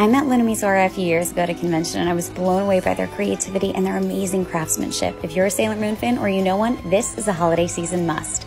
I met Luna Mizora a few years ago at a convention and I was blown away by their creativity and their amazing craftsmanship. If you're a Sailor Moon fan or you know one, this is a holiday season must.